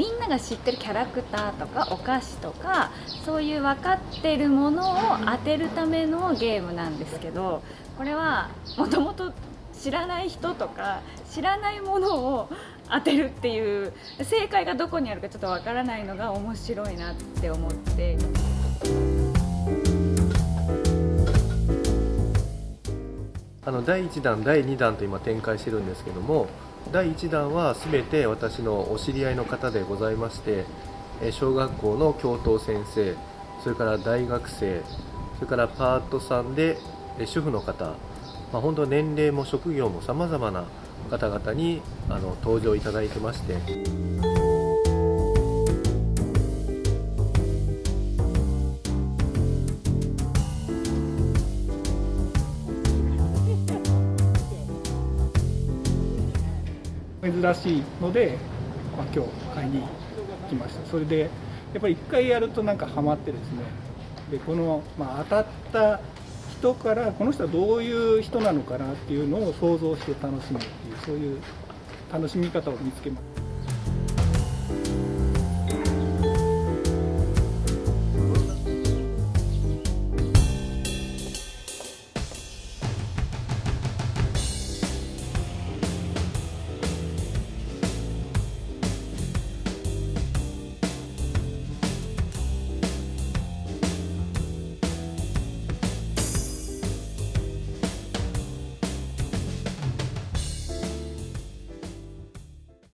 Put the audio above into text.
みんなが知ってるキャラクターとかお菓子とかそういう分かってるものを当てるためのゲームなんですけどこれはもともと知らない人とか知らないものを当てるっていう正解がどこにあるかちょっとわからないのが面白いなって思って。あの第1弾、第2弾と今展開してるんですけども第1弾は全て私のお知り合いの方でございまして小学校の教頭先生それから大学生それからパートさんで主婦の方、まあ、本当年齢も職業もさまざまな方々にあの登場いただいてまして。珍しいので、まあ、今日買いに来ました。それでやっぱり1回やるとなんかハマってですね。でこの、まあ、当たった人からこの人はどういう人なのかなっていうのを想像して楽しむっていうそういう楽しみ方を見つけました。